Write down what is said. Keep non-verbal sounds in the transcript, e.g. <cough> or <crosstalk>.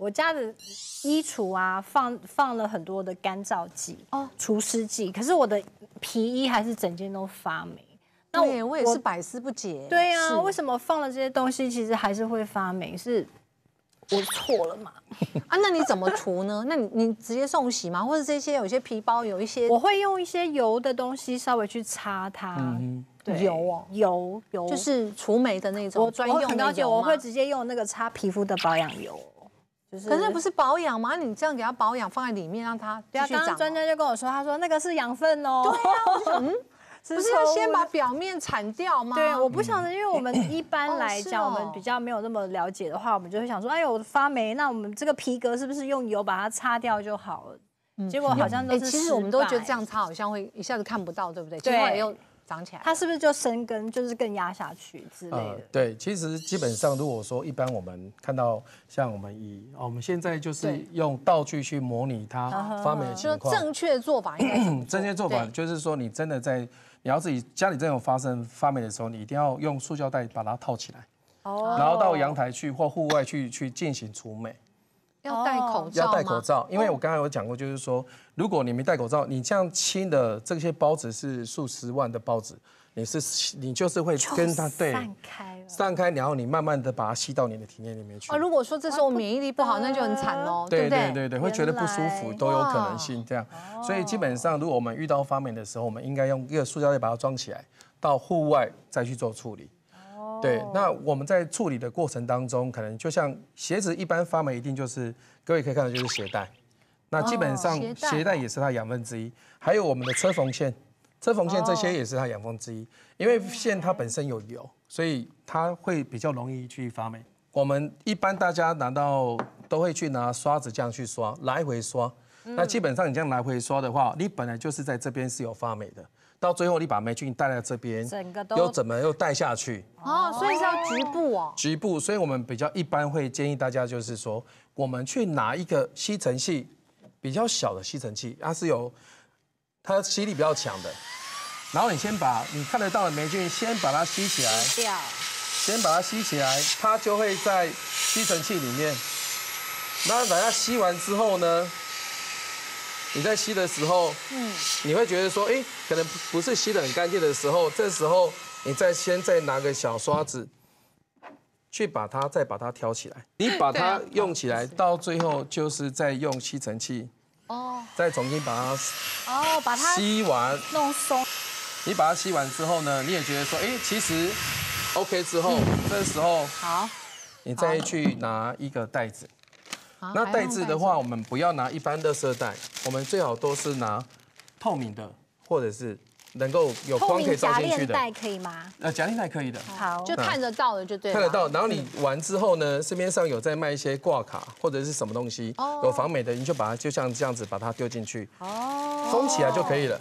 我家的衣橱啊，放放了很多的干燥剂哦哦，除湿剂，可是我的皮衣还是整件都发霉。那我我也是百思不解。对啊，为什么放了这些东西，其实还是会发霉？是我错了嘛？<laughs> 啊？那你怎么除呢？那你你直接送洗吗？或者这些有些皮包有一些我会用一些油的东西稍微去擦它。对油哦油油就是除霉的那种我专用我很了解，我会直接用那个擦皮肤的保养油。就是可是那不是保养吗？你这样给它保养放在里面，让它对啊，继续长哦。刚刚专家就跟我说，他说那个是养分哦。对啊，我就想，嗯，<laughs> 是不是要先把表面铲掉吗？对，我不晓得，因为我们 <clears throat> 一般来哦讲，我们比较没有那么了解的话，我们就会想说，哎呦，发霉，那我们这个皮革是不是用油把它擦掉就好了？结果好像都哎，是其实我们都觉得这样擦好像会一下子看不到，对不对？对长起来。它是不是就生根，就是更压下去之类的？，呃对，其实基本上如果说一般我们看到像我们以哦我们现在就是用道具去模拟它发霉的情况，正确的做法应该 <clears throat> 正确做法就是说你真的在你要自己家里真的有发生发霉的时候，你一定要用塑胶袋把它套起来，哦。然后到阳台去或户外去去进行除霉。要戴口罩要戴口罩，因为我刚才有讲过，就是说，如果你没戴口罩，你这样清的这些包子是数十万的包子，你是你就是会跟它对散开。散开，然后你慢慢的把它吸到你的体内里面去啊，。如果说这时候免疫力不好，那就很惨哦，对不对？对对对，会觉得不舒服都有可能性这样。所以基本上，如果我们遇到发霉的时候，我们应该用一个塑胶袋把它装起来，到户外再去做处理。对，那我们在处理的过程当中，可能就像鞋子一般发霉，一定就是各位可以看到就是鞋带。那基本上鞋带也是它养分之一，还有我们的车缝线，车缝线这些也是它养分之一。因为线它本身有油，所以它会比较容易去发霉。我们一般大家拿到都会去拿刷子这样去刷，来回刷。那基本上你这样来回刷的话，你本来就是在这边是有发霉的，到最后你把霉菌带在这边，整个都又怎么又带下去？哦，所以是要局部哦。局部，所以我们比较一般会建议大家就是说，我们去拿一个吸尘器，比较小的吸尘器，它是有它吸力比较强的，然后你先把你看得到的霉菌先把它吸起来，掉，先把它吸起来，它就会在吸尘器里面。那把它吸完之后呢，你在吸的时候，嗯，你会觉得说，哎，可能不是吸得很干净的时候，这时候你再先再拿个小刷子，去把它再把它挑起来。你把它用起来，到最后就是再用吸尘器，哦，再重新把它哦，把它吸完。弄松。你把它吸完之后呢，你也觉得说，哎，其实 OK 之后，这时候好。你再去拿一个袋子。好那袋子的话，我们不要拿一般的色袋，我们最好都是拿透明的，或者是能够有光可以照进去的。链袋可以吗？呃，夹链袋可以的，好，就看得到的就对了。看得到。然后你完之后呢，市面上有在卖一些挂卡或者是什么东西，有防美的，你就把它就像这样子把它丢进去，哦，封起来就可以了。